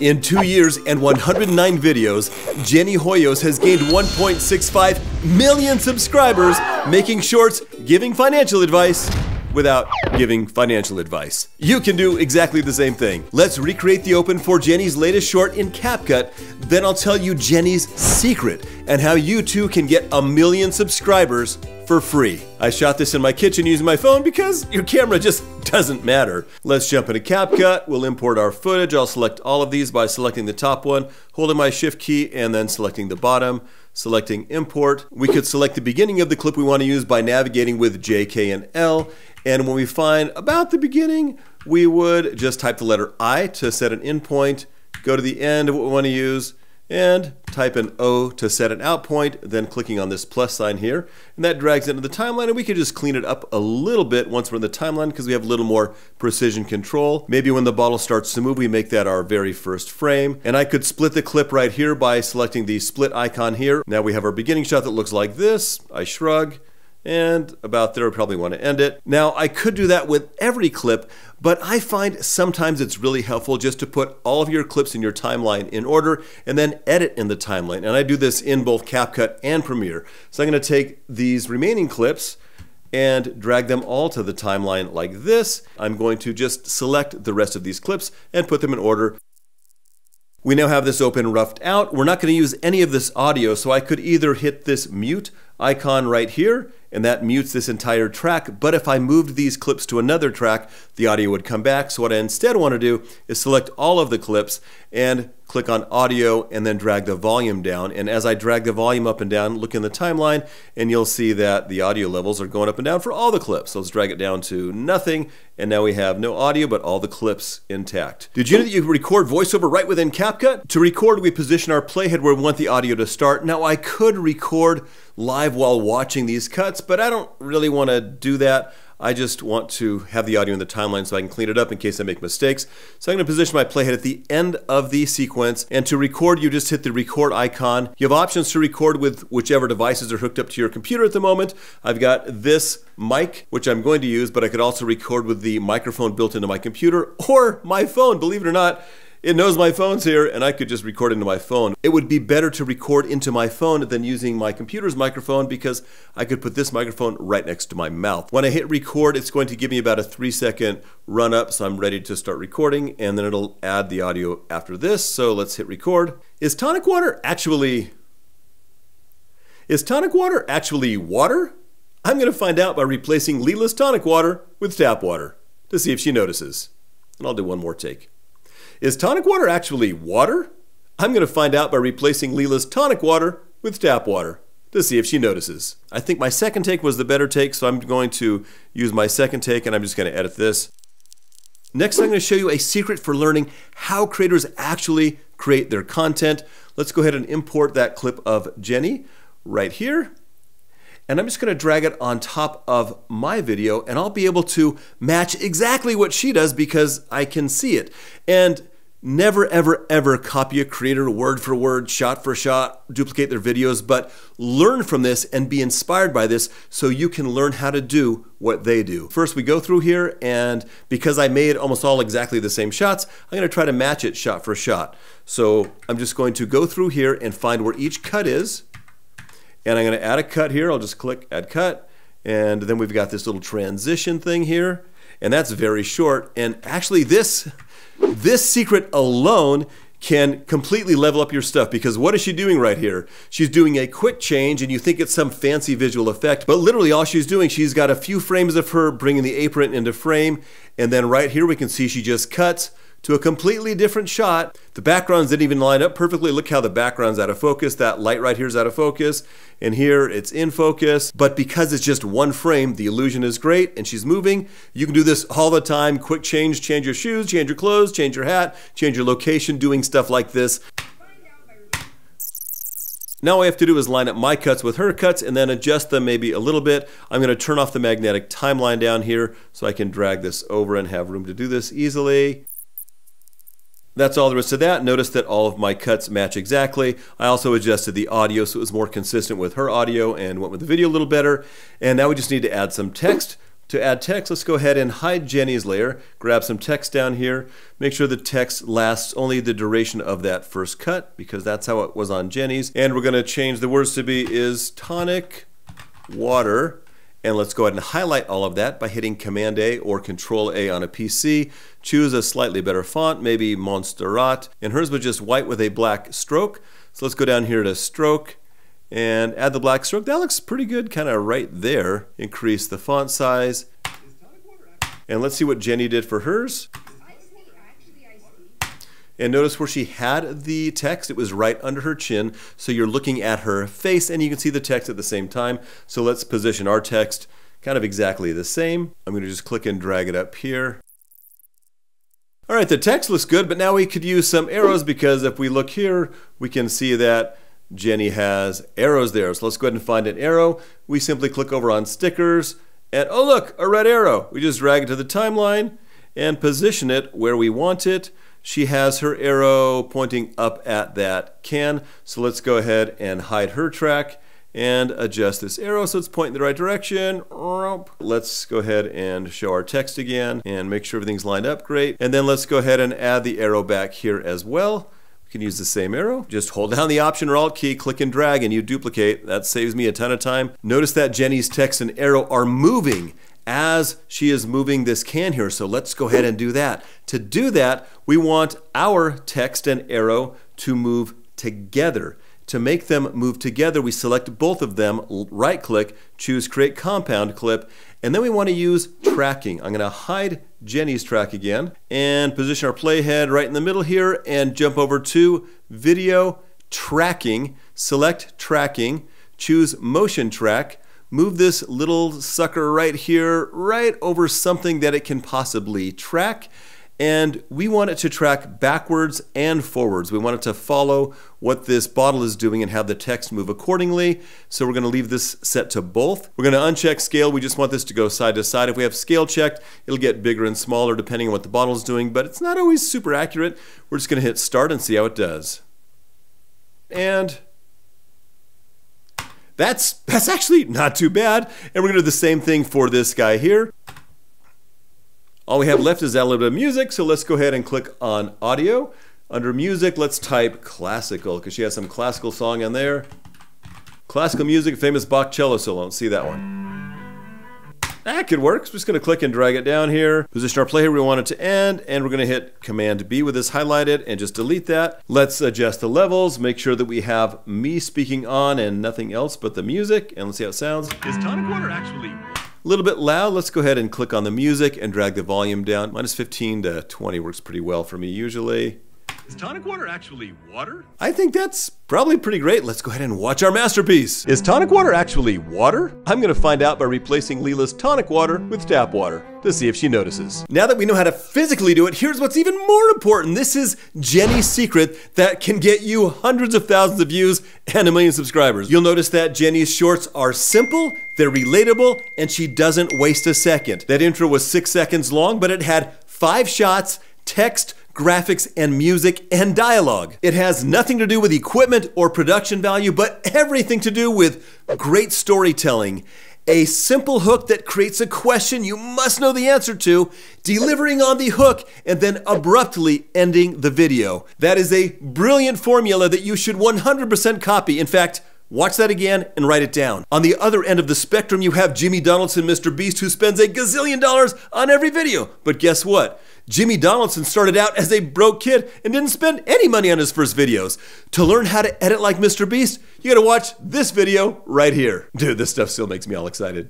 In two years and 109 videos, Jenny Hoyos has gained 1.65 million subscribers, making shorts, giving financial advice without giving financial advice. You can do exactly the same thing. Let's recreate the open for Jenny's latest short in CapCut, then I'll tell you Jenny's secret and how you too can get a million subscribers for free. I shot this in my kitchen using my phone because your camera just doesn't matter. Let's jump into CapCut. We'll import our footage. I'll select all of these by selecting the top one, holding my shift key, and then selecting the bottom selecting import. We could select the beginning of the clip we want to use by navigating with J, K, and L. And when we find about the beginning, we would just type the letter I to set an endpoint, go to the end of what we want to use, and type an O to set an out point, then clicking on this plus sign here, and that drags into the timeline, and we can just clean it up a little bit once we're in the timeline because we have a little more precision control. Maybe when the bottle starts to move, we make that our very first frame, and I could split the clip right here by selecting the split icon here. Now we have our beginning shot that looks like this. I shrug, and about there, I probably want to end it. Now, I could do that with every clip, but I find sometimes it's really helpful just to put all of your clips in your timeline in order and then edit in the timeline. And I do this in both CapCut and Premiere. So I'm going to take these remaining clips and drag them all to the timeline like this. I'm going to just select the rest of these clips and put them in order. We now have this open roughed out. We're not going to use any of this audio, so I could either hit this mute icon right here and that mutes this entire track. But if I moved these clips to another track, the audio would come back. So what I instead want to do is select all of the clips and click on audio and then drag the volume down. And as I drag the volume up and down, look in the timeline and you'll see that the audio levels are going up and down for all the clips. So let's drag it down to nothing. And now we have no audio, but all the clips intact. Did you know that you can record voiceover right within CapCut? To record, we position our playhead where we want the audio to start. Now I could record live while watching these cuts, but I don't really want to do that. I just want to have the audio in the timeline so I can clean it up in case I make mistakes. So I'm going to position my playhead at the end of the sequence. And to record, you just hit the record icon. You have options to record with whichever devices are hooked up to your computer at the moment. I've got this mic, which I'm going to use, but I could also record with the microphone built into my computer or my phone, believe it or not. It knows my phone's here and I could just record into my phone. It would be better to record into my phone than using my computer's microphone because I could put this microphone right next to my mouth. When I hit record, it's going to give me about a three second run up, so I'm ready to start recording and then it'll add the audio after this. So let's hit record. Is tonic water actually. Is tonic water actually water? I'm going to find out by replacing Leela's tonic water with tap water to see if she notices. And I'll do one more take. Is tonic water actually water? I'm going to find out by replacing Leela's tonic water with tap water to see if she notices. I think my second take was the better take, so I'm going to use my second take and I'm just going to edit this. Next, I'm going to show you a secret for learning how creators actually create their content. Let's go ahead and import that clip of Jenny right here. And I'm just going to drag it on top of my video and I'll be able to match exactly what she does because I can see it. And Never, ever, ever copy a creator word for word, shot for shot, duplicate their videos, but learn from this and be inspired by this so you can learn how to do what they do. First, we go through here, and because I made almost all exactly the same shots, I'm going to try to match it shot for shot. So I'm just going to go through here and find where each cut is, and I'm going to add a cut here. I'll just click Add Cut, and then we've got this little transition thing here, and that's very short. And actually, this this secret alone can completely level up your stuff because what is she doing right here? She's doing a quick change and you think it's some fancy visual effect, but literally all she's doing, she's got a few frames of her bringing the apron into frame and then right here we can see she just cuts to a completely different shot. The backgrounds didn't even line up perfectly. Look how the background's out of focus. That light right here is out of focus. And here it's in focus. But because it's just one frame, the illusion is great and she's moving. You can do this all the time. Quick change, change your shoes, change your clothes, change your hat, change your location, doing stuff like this. Now all I have to do is line up my cuts with her cuts and then adjust them maybe a little bit. I'm going to turn off the magnetic timeline down here so I can drag this over and have room to do this easily. That's all there is to that. Notice that all of my cuts match exactly. I also adjusted the audio so it was more consistent with her audio and went with the video a little better. And now we just need to add some text To add text, let's go ahead and hide Jenny's layer, grab some text down here, make sure the text lasts only the duration of that first cut because that's how it was on Jenny's. And we're going to change the words to be is tonic water and let's go ahead and highlight all of that by hitting Command A or Control A on a PC. Choose a slightly better font, maybe Montserrat. And hers was just white with a black stroke. So let's go down here to stroke and add the black stroke. That looks pretty good kind of right there. Increase the font size. And let's see what Jenny did for hers. And notice where she had the text, it was right under her chin. So you're looking at her face and you can see the text at the same time. So let's position our text kind of exactly the same. I'm going to just click and drag it up here. All right, the text looks good, but now we could use some arrows because if we look here, we can see that Jenny has arrows there. So let's go ahead and find an arrow. We simply click over on stickers and oh look, a red arrow. We just drag it to the timeline and position it where we want it she has her arrow pointing up at that can. So let's go ahead and hide her track and adjust this arrow so it's pointing the right direction. Let's go ahead and show our text again and make sure everything's lined up great. And then let's go ahead and add the arrow back here as well. We can use the same arrow. Just hold down the Option or Alt key, click and drag, and you duplicate. That saves me a ton of time. Notice that Jenny's text and arrow are moving as she is moving this can here. So let's go ahead and do that. To do that, we want our text and arrow to move together. To make them move together, we select both of them, right click, choose create compound clip, and then we want to use tracking. I'm going to hide Jenny's track again and position our playhead right in the middle here and jump over to video tracking, select tracking, choose motion track, move this little sucker right here, right over something that it can possibly track. And we want it to track backwards and forwards. We want it to follow what this bottle is doing and have the text move accordingly. So we're going to leave this set to both. We're going to uncheck scale. We just want this to go side to side. If we have scale checked, it'll get bigger and smaller depending on what the bottle is doing, but it's not always super accurate. We're just going to hit start and see how it does. And that's, that's actually not too bad. And we're gonna do the same thing for this guy here. All we have left is that little bit of music, so let's go ahead and click on audio. Under music, let's type classical, because she has some classical song in there. Classical music, famous Bach cello solo. See that one. That could work. So I'm just going to click and drag it down here. Position our play here we want it to end, and we're going to hit Command B with this highlighted and just delete that. Let's adjust the levels, make sure that we have me speaking on and nothing else but the music, and let's see how it sounds. Is tonic water actually a little bit loud. Let's go ahead and click on the music and drag the volume down. Minus 15 to 20 works pretty well for me usually. Is tonic water actually water? I think that's probably pretty great. Let's go ahead and watch our masterpiece. Is tonic water actually water? I'm gonna find out by replacing Leela's tonic water with tap water to see if she notices. Now that we know how to physically do it, here's what's even more important. This is Jenny's secret that can get you hundreds of thousands of views and a million subscribers. You'll notice that Jenny's shorts are simple, they're relatable, and she doesn't waste a second. That intro was six seconds long, but it had five shots, text, graphics, and music and dialogue. It has nothing to do with equipment or production value, but everything to do with great storytelling. A simple hook that creates a question you must know the answer to, delivering on the hook, and then abruptly ending the video. That is a brilliant formula that you should 100% copy. In fact, Watch that again and write it down. On the other end of the spectrum, you have Jimmy Donaldson, Mr. Beast, who spends a gazillion dollars on every video. But guess what? Jimmy Donaldson started out as a broke kid and didn't spend any money on his first videos. To learn how to edit like Mr. Beast, you gotta watch this video right here. Dude, this stuff still makes me all excited.